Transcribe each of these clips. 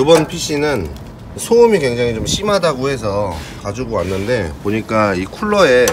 이번 PC는 소음이 굉장히 좀 심하다고 해서 가지고 왔는데 보니까 이 쿨러에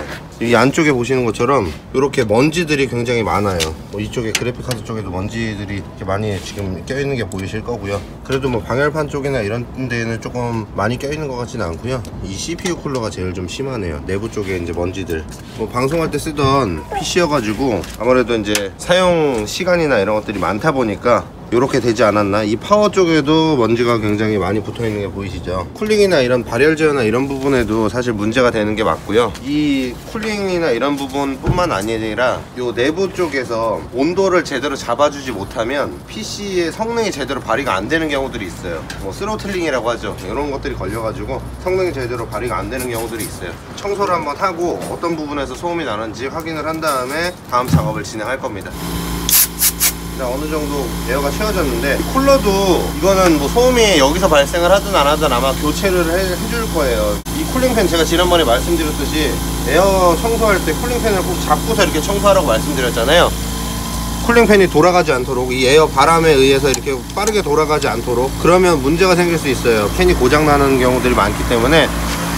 이 안쪽에 보시는 것처럼 이렇게 먼지들이 굉장히 많아요. 뭐 이쪽에 그래픽카드 쪽에도 먼지들이 이렇게 많이 지금 껴있는 게 보이실 거고요. 그래도 뭐 방열판 쪽이나 이런 데는 조금 많이 껴있는 것 같지는 않고요. 이 CPU 쿨러가 제일 좀 심하네요. 내부 쪽에 이제 먼지들. 뭐 방송할 때 쓰던 PC여가지고 아무래도 이제 사용 시간이나 이런 것들이 많다 보니까 이렇게 되지 않았나? 이 파워 쪽에도 먼지가 굉장히 많이 붙어 있는 게 보이시죠? 쿨링이나 이런 발열 제어나 이런 부분에도 사실 문제가 되는 게 맞고요. 이 쿨링이나 이런 부분 뿐만 아니라 이 내부 쪽에서 온도를 제대로 잡아주지 못하면 PC의 성능이 제대로 발휘가 안 되는 경우들이 있어요. 뭐 throttling이라고 하죠. 이런 것들이 걸려 가지고 성능이 제대로 발휘가 안 되는 경우들이 있어요. 청소를 한번 하고 어떤 부분에서 소음이 나는지 확인을 한 다음에 다음 작업을 진행할 겁니다 자, 어느 정도 에어가 채워졌는데 쿨러도 이거는 뭐 소음이 여기서 발생을 하든 안 하든 아마 교체를 해, 해줄 거예요. 이 쿨링팬 제가 지난번에 말씀드렸듯이 에어 청소할 때 쿨링팬을 꼭 잡고서 이렇게 청소하라고 말씀드렸잖아요. 쿨링팬이 돌아가지 않도록 이 에어 바람에 의해서 이렇게 빠르게 돌아가지 않도록 그러면 문제가 생길 수 있어요. 팬이 고장 나는 경우들이 많기 때문에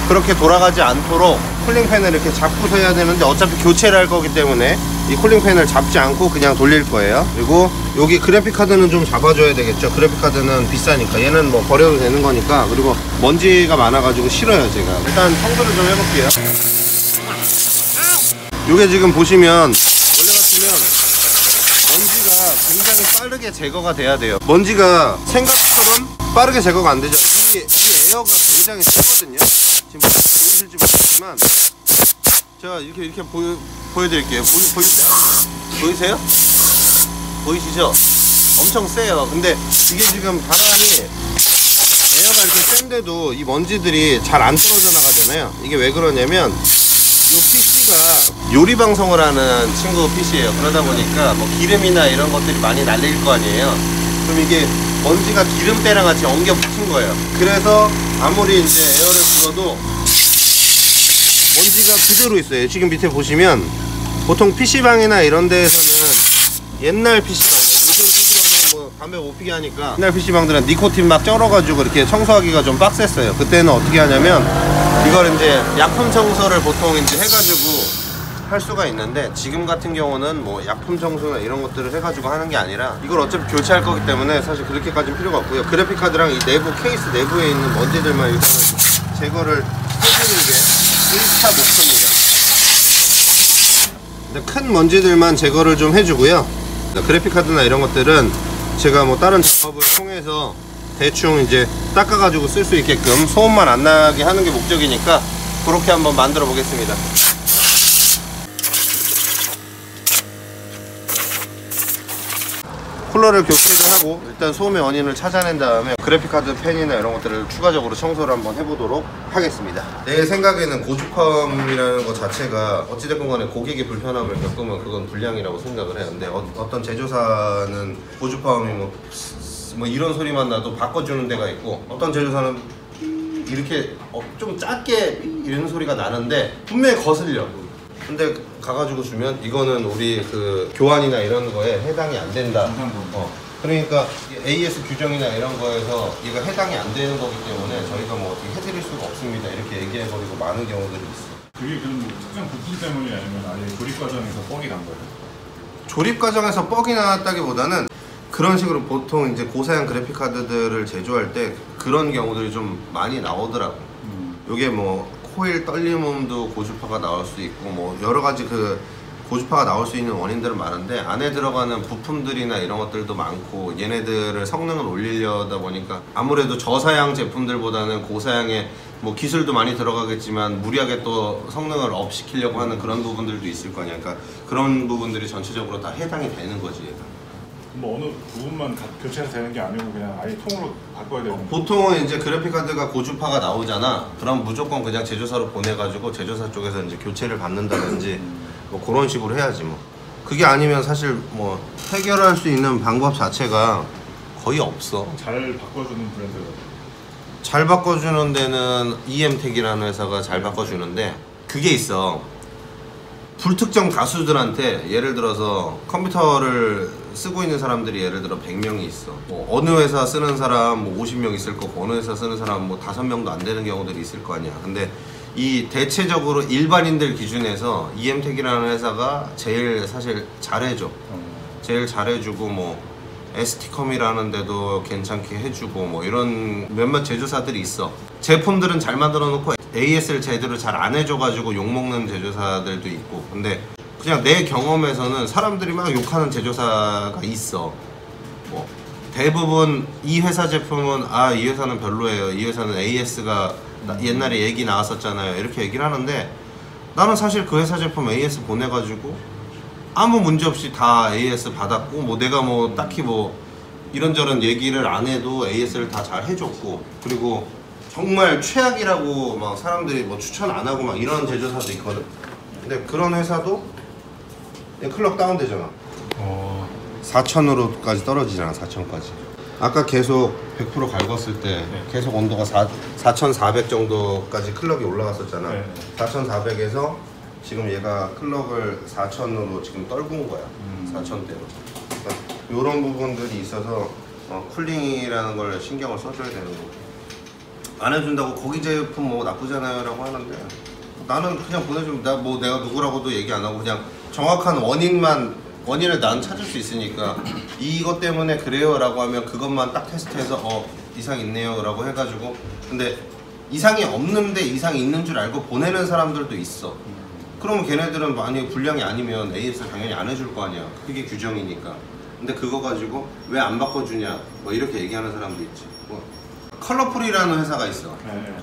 그렇게 돌아가지 않도록 쿨링팬을 이렇게 잡고서 해야 되는데 어차피 교체를 할 거기 때문에 이 쿨링팬을 잡지 않고 그냥 돌릴 거예요. 그리고 여기 그래픽카드는 좀 잡아줘야 되겠죠. 그래픽카드는 비싸니까. 얘는 뭐 버려도 되는 거니까. 그리고 먼지가 많아가지고 싫어요 제가. 일단 청소를 좀 해볼게요. 요게 지금 보시면 원래 같으면 먼지가 굉장히 빠르게 제거가 돼야 돼요. 먼지가 생각처럼 빠르게 제거가 안 되죠. 이, 이 에어가 굉장히 세거든요. 지금 보이실지 모르겠지만 제가 이렇게 이렇게 보여, 보여드릴게요 보이, 보이세요? 보이세요? 보이시죠? 엄청 세요 근데 이게 지금 바람이 에어가 이렇게 센데도 이 먼지들이 잘 안 떨어져 나가잖아요 이게 왜 그러냐면 이 PC가 요리 방송을 하는 친구 PC예요. 그러다 보니까 뭐 기름이나 이런 것들이 많이 날릴 거 아니에요. 그럼 이게 먼지가 기름때랑 같이 엉겨 붙은 거예요. 그래서 아무리 이제 에어를 불어도 먼지가 그대로 있어요. 지금 밑에 보시면 보통 PC방이나 이런 데에서는 옛날 PC방, 요즘 PC방은 뭐 담배 못 피게 하니까 옛날 PC방들은 니코틴 막 쩔어가지고 이렇게 청소하기가 좀 빡셌어요. 그때는 어떻게 하냐면 이걸 이제 약품 청소를 보통 이제 해가지고 할 수가 있는데 지금 같은 경우는 뭐 약품 청소나 이런 것들을 해가지고 하는 게 아니라 이걸 어차피 교체할 거기 때문에 사실 그렇게까지는 필요가 없고요. 그래픽 카드랑 이 내부 케이스 내부에 있는 먼지들만 일단은 제거를 해주는 게 1차 목표입니다. 큰 먼지들만 제거를 좀 해주고요. 그래픽 카드나 이런 것들은 제가 뭐 다른 작업을 통해서 대충 이제 닦아가지고 쓸 수 있게끔 소음만 안 나게 하는 게 목적이니까 그렇게 한번 만들어 보겠습니다. 쿨러를 교체를 하고 일단 소음의 원인을 찾아낸 다음에 그래픽카드 펜이나 이런 것들을 추가적으로 청소를 한번 해보도록 하겠습니다. 내 생각에는 고주펌이라는 것 자체가 어찌됐건 간에 고객이 불편함을 겪으면 그건 불량이라고 생각을 해요. 근데 어, 떤 제조사는 고주펌이 뭐, 뭐 이런 소리만 나도 바꿔주는 데가 있고 어떤 제조사는 이렇게 어, 좀 작게 이런 소리가 나는데 분명히 거슬려 근데 가가지고 주면 이거는 우리 그 교환이나 이런 거에 해당이 안 된다. 어. 그러니까 AS 규정이나 이런 거에서 이거 해당이 안 되는 거기 때문에 저희가 뭐 어떻게 해드릴 수가 없습니다. 이렇게 얘기해버리고 많은 경우들이 있어요. 그게 그럼 뭐 특정 부품 때문이 아니면 아예 조립 과정에서 뻑이 난 거예요? 조립 과정에서 뻑이 나왔다기보다는 그런 식으로 보통 이제 고사양 그래픽 카드들을 제조할 때 그런 경우들이 좀 많이 나오더라고. 음. 요게 뭐 코일 떨림음도 고주파가 나올 수 있고 뭐 여러 가지 그 고주파가 나올 수 있는 원인들은 많은데 안에 들어가는 부품들이나 이런 것들도 많고 얘네들을 성능을 올리려다 보니까 아무래도 저사양 제품들보다는 고사양의 뭐 기술도 많이 들어가겠지만 무리하게 또 성능을 up 시키려고 하는 그런 부분들도 있을 거 아냐 그러니까 그런 부분들이 전체적으로 다 해당이 되는 거지 얘가. 뭐 어느 부분만 가- 교체해서 되는 게 아니고 그냥 아예 통으로 바꿔야 되는 거 보통은 이제 그래픽 카드가 고주파가 나오잖아. 그럼 무조건 그냥 제조사로 보내가지고 제조사 쪽에서 이제 교체를 받는다든지 뭐 그런 식으로 해야지 뭐. 그게 아니면 사실 뭐 해결할 수 있는 방법 자체가 거의 없어. 잘 바꿔주는 브랜드가 잘 바꿔주는 데는 EM텍이라는 회사가 잘 바꿔주는데 그게 있어. 불특정 가수들한테 예를 들어서 컴퓨터를 쓰고 있는 사람들이 예를 들어 100명이 있어. 뭐 어느 회사 쓰는 사람 뭐 50명 있을 거고 어느 회사 쓰는 사람 뭐 5명도 안 되는 경우들이 있을 거 아니야. 근데 이 대체적으로 일반인들 기준에서 EM텍이라는 회사가 제일 사실 잘해줘. 제일 잘해주고 뭐 에스티컴이라는 데도 괜찮게 해주고 뭐 이런 몇몇 제조사들이 있어. 제품들은 잘 만들어 놓고 AS를 제대로 잘 안 해줘가지고 욕먹는 제조사들도 있고. 근데 그냥 내 경험에서는 사람들이 막 욕하는 제조사가 있어. 뭐 대부분 이 회사 제품은 아 이 회사는 별로예요. 이 회사는 AS가 옛날에 얘기 나왔었잖아요. 이렇게 얘기를 하는데 나는 사실 그 회사 제품 AS 보내가지고 아무 문제 없이 다 AS 받았고 뭐 내가 뭐 딱히 뭐 이런저런 얘기를 안 해도 AS를 다 잘 해줬고 그리고 정말 최악이라고 막 사람들이 뭐 추천 안 하고 막 이런 제조사도 있거든. 근데 그런 회사도 클럭 다운되잖아. 어, 4천으로까지 떨어지잖아 4천까지 아까 계속 100% 갈궜을 때 네. 계속 온도가 4, 4,400 정도까지 clock이 올라갔었잖아 네. 4,400에서 지금 얘가 clock을 4,000으로 지금 떨군 거야 음. 4,000대로 그러니까 이런 부분들이 있어서 어, cooling이라는 걸 신경을 써줘야 되는 거고 안 해준다고 거기 제품 뭐 나쁘잖아요 라고 하는데 나는 그냥 보내주면 나 뭐 내가 누구라고도 얘기 안 하고 그냥 정확한 원인만 원인을 난 찾을 수 있으니까 이것 때문에 그래요 라고 하면 그것만 딱 테스트해서 어 이상 있네요 라고 해가지고 근데 이상이 없는데 이상이 있는 줄 알고 보내는 사람들도 있어. 그러면 걔네들은 만약에 불량이 아니면 AS 당연히 안 해줄 거 아니야. 그게 규정이니까. 근데 그거 가지고 왜 안 바꿔주냐? 뭐 이렇게 얘기하는 사람도 있지. 뭐 컬러풀이라는 회사가 있어. 네, 네.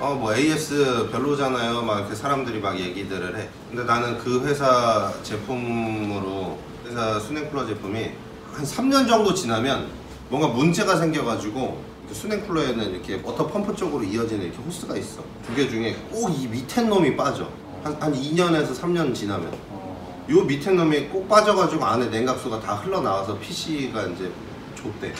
어 뭐 AS 별로잖아요 막 이렇게 사람들이 막 얘기들을 해 근데 나는 그 회사 제품으로 회사 수냉 쿨러 제품이 한 3년 정도 지나면 뭔가 문제가 생겨가지고 그 수냉 쿨러에는 이렇게 water pump 쪽으로 이어지는 이렇게 호스가 있어 두 개 중에 꼭 이 밑에 놈이 빠져 한, 한 2년에서 3년 지나면 어, 요 밑에 놈이 꼭 빠져가지고 안에 냉각수가 다 흘러나와서 PC가 이제 좆돼.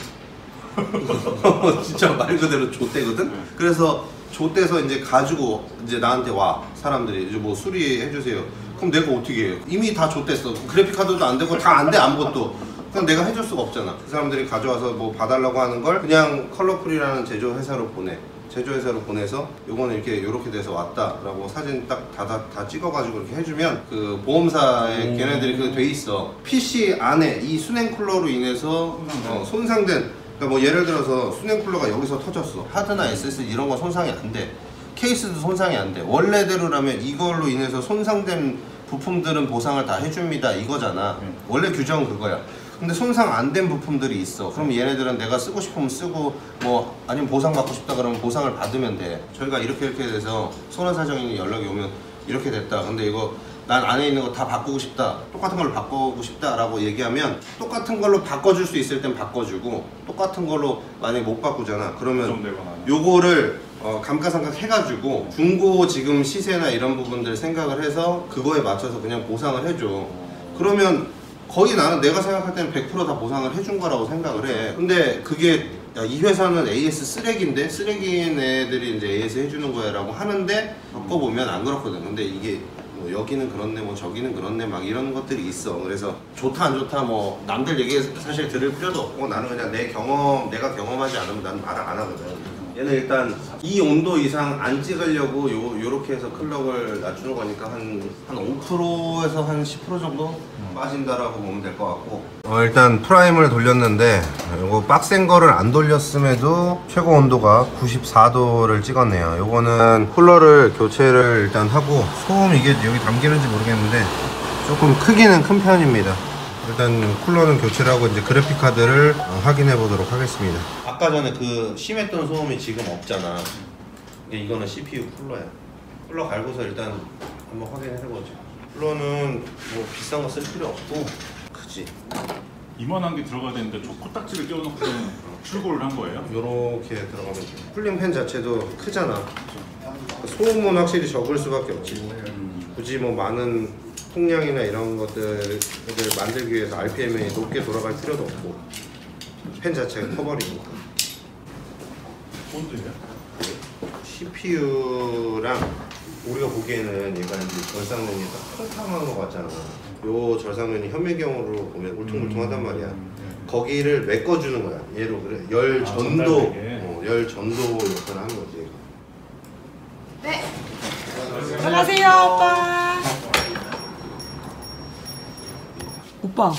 진짜 말 그대로 좆되거든? 네. 그래서 좆돼서 이제 가지고 이제 나한테 와. 사람들이 이제 뭐 수리해 주세요. 그럼 내가 어떻게 해요? 이미 다 좆됐어. 그래픽 카드도 안 되고 다 안 돼, 아무것도. 그럼 내가 해줄 수가 없잖아. 그 사람들이 가져와서 뭐 봐달라고 하는 걸 그냥 컬러풀이라는 제조 회사로 보내. 제조 회사로 보내서 요거는 이렇게 이렇게 돼서 왔다라고 사진 딱다다다 찍어가지고 이렇게 해주면 그 보험사에 걔네들이 그 돼 있어 PC 안에 이 수냉 쿨러로 인해서. 어, 손상된 그러니까 뭐 예를 들어서 수냉 쿨러가 여기서 터졌어. 하드나 SSD 이런 거 손상이 안돼. 케이스도 손상이 안돼. 원래대로라면 이걸로 인해서 손상된 부품들은 보상을 다 해줍니다. 이거잖아. 네. 원래 규정은 그거야. 근데 손상 안 된 부품들이 있어. 그럼 얘네들은 내가 쓰고 싶으면 쓰고 뭐 아니면 보상 받고 싶다 그러면 보상을 받으면 돼. 저희가 이렇게 이렇게 돼서 손해 사정인이 연락이 오면 이렇게 됐다. 근데 이거 난 안에 있는 거 다 바꾸고 싶다. 똑같은 걸로 바꾸고 싶다 라고 얘기하면 똑같은 걸로 바꿔줄 수 있을 땐 바꿔주고 똑같은 걸로 만약에 못 바꾸잖아. 그러면. 요거를 어, 감가상각 해가지고 중고 지금 시세나 이런 부분들 생각을 해서 그거에 맞춰서 그냥 보상을 해줘. 그러면 거의 나는 내가 생각할 때는 100%다 보상을 해준 거라고 생각을 해. 근데 그게 야, 이 회사는 AS 쓰레기인데 쓰레기인 애들이 이제 AS 해주는 거야 라고 하는데 바꿔보면 안 그렇거든. 근데 이게 뭐 여기는 그렇네 뭐 저기는 그렇네 막 이런 것들이 있어. 그래서 좋다 안 좋다 뭐 남들 얘기 사실 들을 필요도 없고 나는 그냥 내 경험 내가 경험하지 않으면 난말안 하거든 얘는 일단 이 온도 이상 안 찍으려고 요, 요렇게 해서 clock을 낮추는 거니까 한, 한 5%에서 한 10% 정도 빠진다라고 보면 될 것 같고. 어, 일단 프라임을 돌렸는데 요거 빡센 거를 안 돌렸음에도 최고 온도가 94도를 찍었네요. 요거는 쿨러를 교체를 일단 하고 소음 이게 여기 담기는지 모르겠는데 조금 크기는 큰 편입니다. 일단 쿨러는 교체를 하고 이제 그래픽 카드를 어, 확인해 보도록 하겠습니다. 아까 전에 그 심했던 소음이 지금 없잖아. 근데 이거는 CPU 쿨러야. 쿨러 갈고서 일단 한번 확인해 보죠. 쿨러는 뭐 비싼 거 쓸 필요 없고 크지. 이만한 게 들어가야 되는데 저 코딱지를 끼워놓고 출고를 한 거예요? 요렇게 들어가면 돼. 쿨링 팬 자체도 크잖아. 소음은 확실히 적을 수밖에 없지. 굳이 뭐 많은 통량이나 이런 것들을 만들기 위해서 RPM이 높게 돌아갈 필요도 없고 팬 자체가 커버리니까 본드예요? CPU랑 우리가 보기에는 얘가 이제 결상능이 딱 팽창한 것 같잖아 요 절상면이 현미경으로 보면 울퉁불퉁하단 말이야. 음, 네. 거기를 메꿔주는 거야. 얘로 그래. 열 아, 전도, 전달되게. 어, 열 전도 역할을 하는 거지. 네. 안녕하세요, 오빠. 오빠,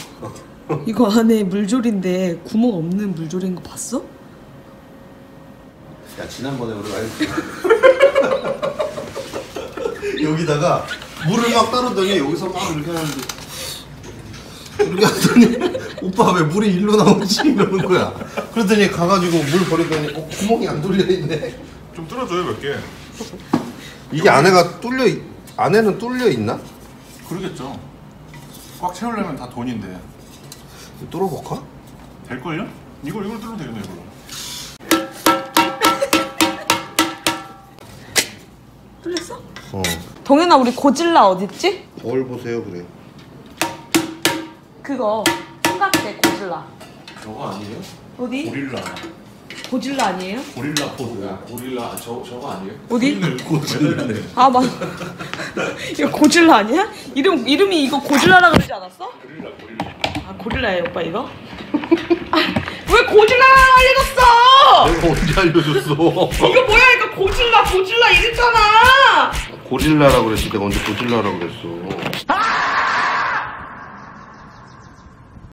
이거 안에 물조리인데 구멍 없는 물조리인 거 봤어? 야 지난번에 우리 와이프 여기다가 물을 막 따르더니 여기서 막 이렇게 하는데 이렇게 하더니 오빠 왜 물이 일로 나오지 이러는 거야. 그러더니 가가지고 물 버리더니 어, 구멍이 안 뚫려 있네. 좀 뚫어줘요 몇 개. 이게 안에가 뚫려 있- 안에는 뚫려 있나? 그러겠죠. 꽉 채우려면 다 돈인데. 뚫어볼까? 될걸요? 이걸 이걸 뚫으면 되겠네 이걸로. 뚫렸어? 어. 동현아, 우리 고질라 어딨지? 거울 보세요 그래. 그거 삼각대 고질라. 저거 아니에요? 어디? 고릴라. 고질라 아니에요? 고릴라 포드. 야, 고릴라 저 저거 아니에요? 어디? 고릴라. 아 맞. 이거 고질라 아니야? 이름 이름이 이거 고질라라 그러지 않았어? 고릴라 고릴라. 아 고릴라예요 오빠 이거? 아, 왜 고질라 알려줬어? 내가 언제 알려줬어? 이거 뭐야 이거 고질라 고질라 이랬잖아. 고릴라라고 그랬지 내가 언제 고질라라고 그랬어.